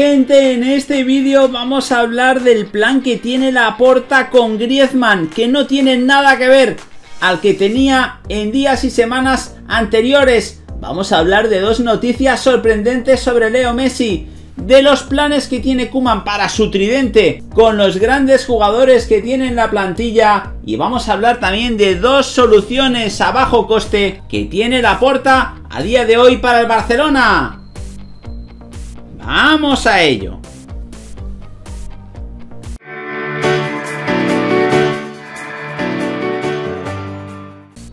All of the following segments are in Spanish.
Gente, en este vídeo vamos a hablar del plan que tiene la Porta con Griezmann, que no tiene nada que ver al que tenía en días y semanas anteriores. Vamos a hablar de dos noticias sorprendentes sobre Leo Messi, de los planes que tiene Kuman para su tridente, con los grandes jugadores que tiene en la plantilla, y vamos a hablar también de dos soluciones a bajo coste que tiene la Porta a día de hoy para el Barcelona. ¡Vamos a ello!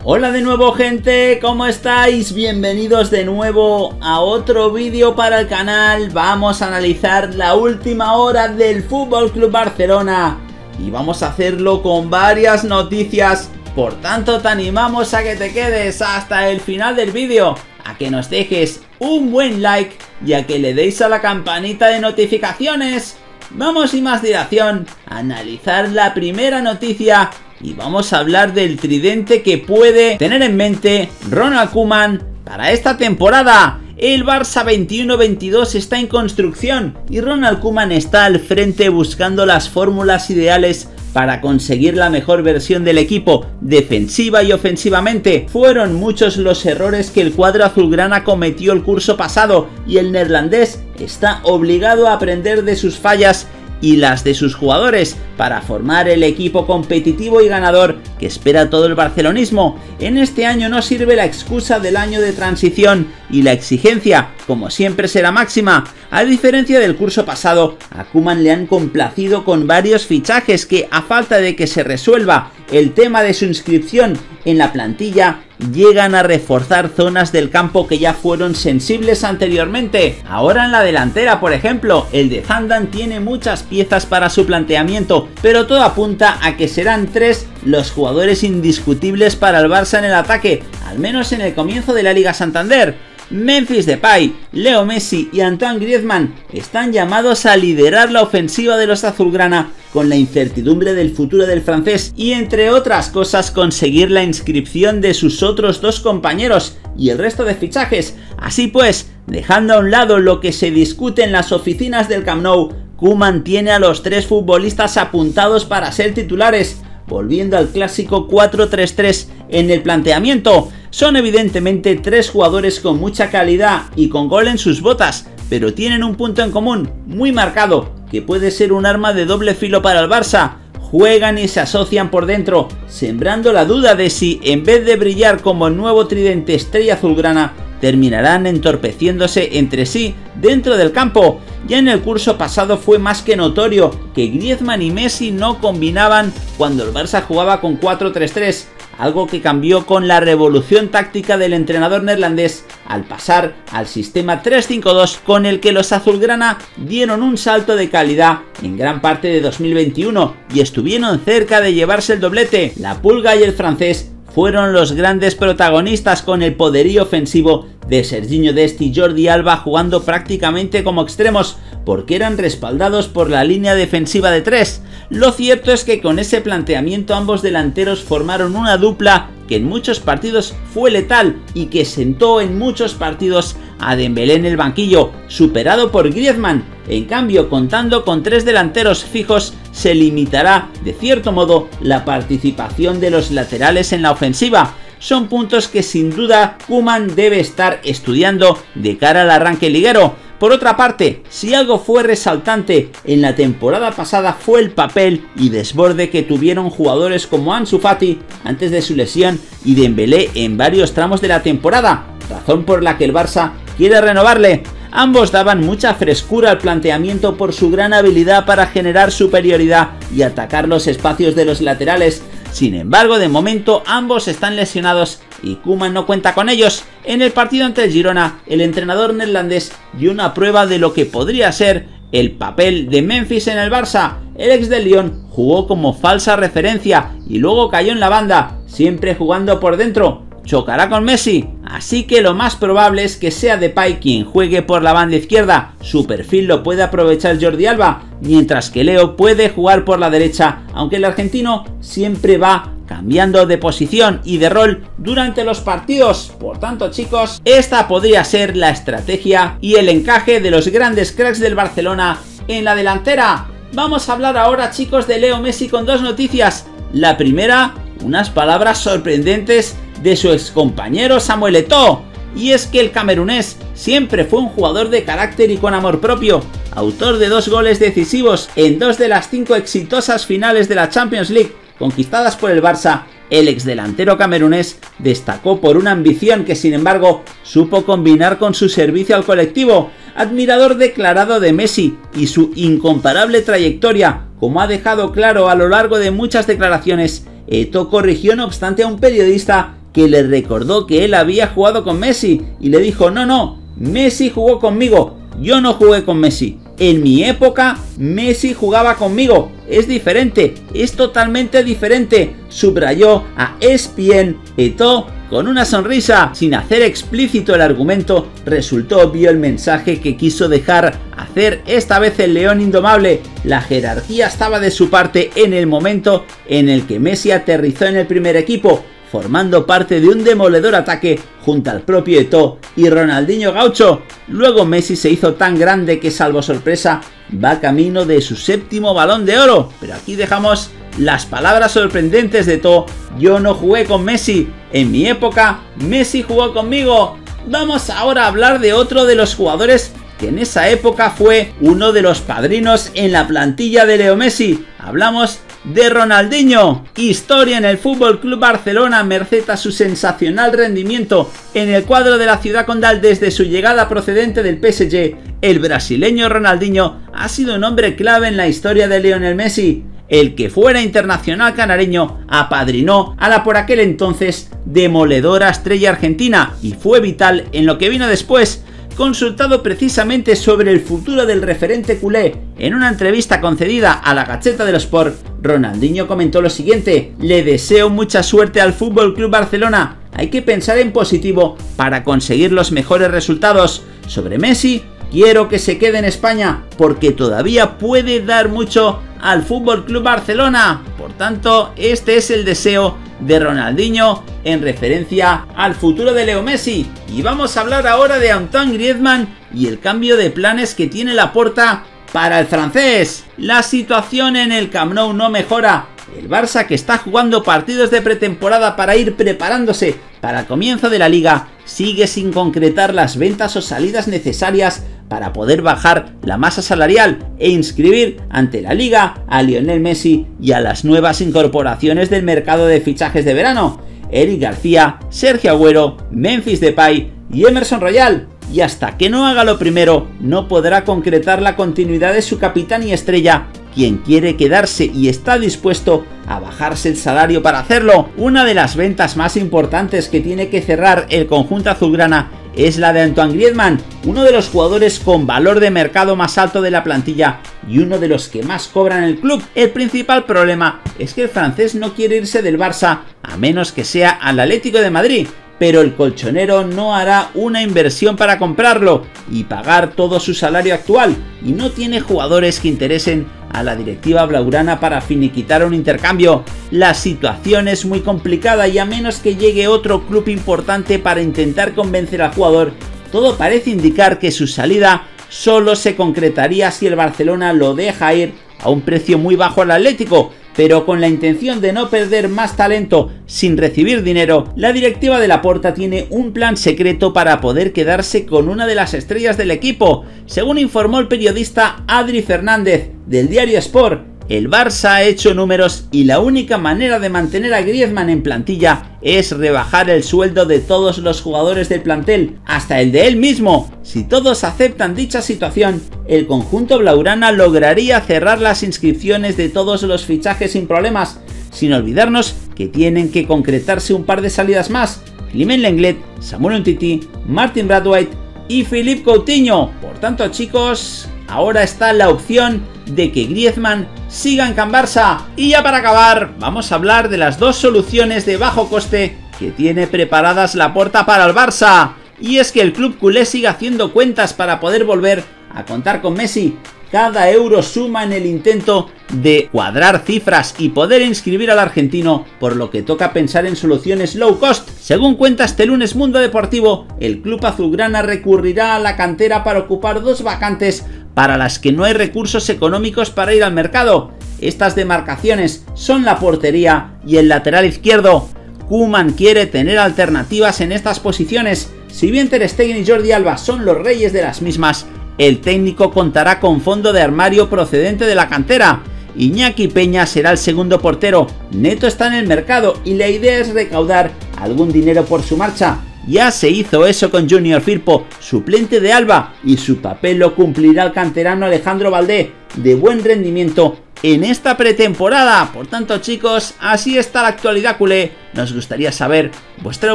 Hola de nuevo gente, ¿cómo estáis? Bienvenidos de nuevo a otro vídeo para el canal. Vamos a analizar la última hora del Fútbol Club Barcelona y vamos a hacerlo con varias noticias. Por tanto, te animamos a que te quedes hasta el final del vídeo a que nos dejes un buen like y a que le deis a la campanita de notificaciones. Vamos sin más dilación a analizar la primera noticia y vamos a hablar del tridente que puede tener en mente Ronald Koeman para esta temporada. El Barça 21-22 está en construcción y Ronald Koeman está al frente buscando las fórmulas ideales para conseguir la mejor versión del equipo, defensiva y ofensivamente. Fueron muchos los errores que el cuadro azulgrana cometió el curso pasado y el neerlandés está obligado a aprender de sus fallas y las de sus jugadores para formar el equipo competitivo y ganador que espera todo el barcelonismo. En este año no sirve la excusa del año de transición y la exigencia, como siempre, será máxima. A diferencia del curso pasado, a Kuman le han complacido con varios fichajes que, a falta de que se resuelva el tema de su inscripción en la plantilla, llegan a reforzar zonas del campo que ya fueron sensibles anteriormente. Ahora en la delantera, por ejemplo, el de Zandan tiene muchas piezas para su planteamiento, pero todo apunta a que serán tres los jugadores indiscutibles para el Barça en el ataque, al menos en el comienzo de la Liga Santander. Memphis Depay, Leo Messi y Antoine Griezmann están llamados a liderar la ofensiva de los azulgrana con la incertidumbre del futuro del francés y entre otras cosas conseguir la inscripción de sus otros dos compañeros y el resto de fichajes. Así pues, dejando a un lado lo que se discute en las oficinas del Camp Nou, Koeman tiene a los tres futbolistas apuntados para ser titulares, volviendo al clásico 4-3-3 en el planteamiento. Son evidentemente tres jugadores con mucha calidad y con gol en sus botas, pero tienen un punto en común, muy marcado, que puede ser un arma de doble filo para el Barça. Juegan y se asocian por dentro, sembrando la duda de si, en vez de brillar como el nuevo tridente estrella azulgrana, terminarán entorpeciéndose entre sí dentro del campo. Ya en el curso pasado fue más que notorio que Griezmann y Messi no combinaban cuando el Barça jugaba con 4-3-3 algo que cambió con la revolución táctica del entrenador neerlandés al pasar al sistema 3-5-2 con el que los azulgrana dieron un salto de calidad en gran parte de 2021 y estuvieron cerca de llevarse el doblete. La pulga y el francés fueron los grandes protagonistas con el poderío ofensivo de Serginho Dest y Jordi Alba jugando prácticamente como extremos porque eran respaldados por la línea defensiva de tres. Lo cierto es que con ese planteamiento ambos delanteros formaron una dupla que en muchos partidos fue letal y que sentó en muchos partidos a Dembélé en el banquillo, superado por Griezmann. En cambio, contando con tres delanteros fijos, se limitará, de cierto modo, la participación de los laterales en la ofensiva. Son puntos que sin duda Kuman debe estar estudiando de cara al arranque liguero. Por otra parte, si algo fue resaltante en la temporada pasada fue el papel y desborde que tuvieron jugadores como Ansu Fati antes de su lesión y Dembélé en varios tramos de la temporada, razón por la que el Barça quiere renovarle. Ambos daban mucha frescura al planteamiento por su gran habilidad para generar superioridad y atacar los espacios de los laterales, sin embargo, de momento ambos están lesionados y Kuman no cuenta con ellos. En el partido ante el Girona, el entrenador neerlandés dio una prueba de lo que podría ser el papel de Memphis en el Barça. El ex del Lyon jugó como falsa referencia y luego cayó en la banda, siempre jugando por dentro, chocará con Messi, así que lo más probable es que sea Depay quien juegue por la banda izquierda, su perfil lo puede aprovechar Jordi Alba, mientras que Leo puede jugar por la derecha, aunque el argentino siempre va cambiando de posición y de rol durante los partidos. Por tanto, chicos, esta podría ser la estrategia y el encaje de los grandes cracks del Barcelona en la delantera. Vamos a hablar ahora, chicos, de Leo Messi con dos noticias. La primera, unas palabras sorprendentes de su excompañero Samuel Eto'o. Y es que el camerunés siempre fue un jugador de carácter y con amor propio, autor de dos goles decisivos en dos de las cinco exitosas finales de la Champions League conquistadas por el Barça, el exdelantero camerunés destacó por una ambición que sin embargo supo combinar con su servicio al colectivo, admirador declarado de Messi y su incomparable trayectoria, como ha dejado claro a lo largo de muchas declaraciones, Eto corrigió no obstante a un periodista que le recordó que él había jugado con Messi y le dijo no no, Messi jugó conmigo, yo no jugué con Messi. En mi época, Messi jugaba conmigo. Es diferente, es totalmente diferente. Subrayó a ESPN Eto con una sonrisa. Sin hacer explícito el argumento, resultó obvio el mensaje que quiso dejar hacer esta vez el León Indomable. La jerarquía estaba de su parte en el momento en el que Messi aterrizó en el primer equipo formando parte de un demoledor ataque junto al propio Eto y Ronaldinho Gaucho. Luego Messi se hizo tan grande que salvo sorpresa va camino de su séptimo balón de oro. Pero aquí dejamos las palabras sorprendentes de Eto. Yo no jugué con Messi. En mi época, Messi jugó conmigo. Vamos ahora a hablar de otro de los jugadores que en esa época fue uno de los padrinos en la plantilla de Leo Messi. Hablamos de Ronaldinho. Historia en el Fútbol Club Barcelona merced a su sensacional rendimiento en el cuadro de la ciudad condal desde su llegada procedente del PSG. El brasileño Ronaldinho ha sido un hombre clave en la historia de Lionel Messi. El que fuera internacional canareño apadrinó a la por aquel entonces demoledora estrella argentina y fue vital en lo que vino después consultado precisamente sobre el futuro del referente culé en una entrevista concedida a la Gacheta de los Sport, Ronaldinho comentó lo siguiente: "Le deseo mucha suerte al Fútbol Club Barcelona. Hay que pensar en positivo para conseguir los mejores resultados. Sobre Messi, quiero que se quede en España porque todavía puede dar mucho al Fútbol Club Barcelona. Por tanto, este es el deseo de Ronaldinho en referencia al futuro de Leo Messi. Y vamos a hablar ahora de Antoine Griezmann y el cambio de planes que tiene la porta para el francés. La situación en el Camp Nou no mejora. El Barça que está jugando partidos de pretemporada para ir preparándose para el comienzo de la liga sigue sin concretar las ventas o salidas necesarias para poder bajar la masa salarial e inscribir ante la liga a Lionel Messi y a las nuevas incorporaciones del mercado de fichajes de verano, Eric García, Sergio Agüero, Memphis Depay y Emerson Royal. Y hasta que no haga lo primero, no podrá concretar la continuidad de su capitán y estrella, quien quiere quedarse y está dispuesto a bajarse el salario para hacerlo. Una de las ventas más importantes que tiene que cerrar el conjunto azulgrana es la de Antoine Griezmann, uno de los jugadores con valor de mercado más alto de la plantilla y uno de los que más cobran el club. El principal problema es que el francés no quiere irse del Barça a menos que sea al Atlético de Madrid, pero el colchonero no hará una inversión para comprarlo y pagar todo su salario actual y no tiene jugadores que interesen a la directiva blaugrana para finiquitar un intercambio. La situación es muy complicada y a menos que llegue otro club importante para intentar convencer al jugador, todo parece indicar que su salida solo se concretaría si el Barcelona lo deja ir a un precio muy bajo al Atlético, pero con la intención de no perder más talento sin recibir dinero, la directiva de la Porta tiene un plan secreto para poder quedarse con una de las estrellas del equipo, según informó el periodista Adri Fernández del diario Sport. El Barça ha hecho números y la única manera de mantener a Griezmann en plantilla es rebajar el sueldo de todos los jugadores del plantel, hasta el de él mismo. Si todos aceptan dicha situación, el conjunto Blaurana lograría cerrar las inscripciones de todos los fichajes sin problemas, sin olvidarnos que tienen que concretarse un par de salidas más. Clement Lenglet, Samuel Untiti, Martin Bradway y Philippe Coutinho. Por tanto chicos, ahora está la opción de que Griezmann siga en Can Barça. Y ya para acabar, vamos a hablar de las dos soluciones de bajo coste que tiene preparadas la puerta para el Barça. Y es que el club culé sigue haciendo cuentas para poder volver a contar con Messi, cada euro suma en el intento de cuadrar cifras y poder inscribir al argentino, por lo que toca pensar en soluciones low cost. Según cuenta este lunes Mundo Deportivo, el club azulgrana recurrirá a la cantera para ocupar dos vacantes para las que no hay recursos económicos para ir al mercado. Estas demarcaciones son la portería y el lateral izquierdo. Kuman quiere tener alternativas en estas posiciones. Si bien Ter Stegen y Jordi Alba son los reyes de las mismas, el técnico contará con fondo de armario procedente de la cantera. Iñaki Peña será el segundo portero. Neto está en el mercado y la idea es recaudar algún dinero por su marcha. Ya se hizo eso con Junior Firpo, suplente de Alba, y su papel lo cumplirá el canterano Alejandro Valdé, de buen rendimiento en esta pretemporada. Por tanto, chicos, así está la actualidad culé. Nos gustaría saber vuestra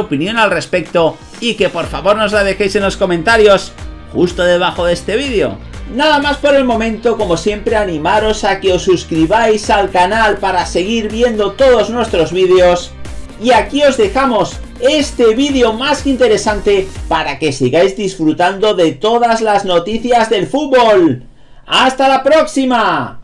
opinión al respecto y que por favor nos la dejéis en los comentarios justo debajo de este vídeo. Nada más por el momento, como siempre animaros a que os suscribáis al canal para seguir viendo todos nuestros vídeos. Y aquí os dejamos este vídeo más que interesante para que sigáis disfrutando de todas las noticias del fútbol. ¡Hasta la próxima!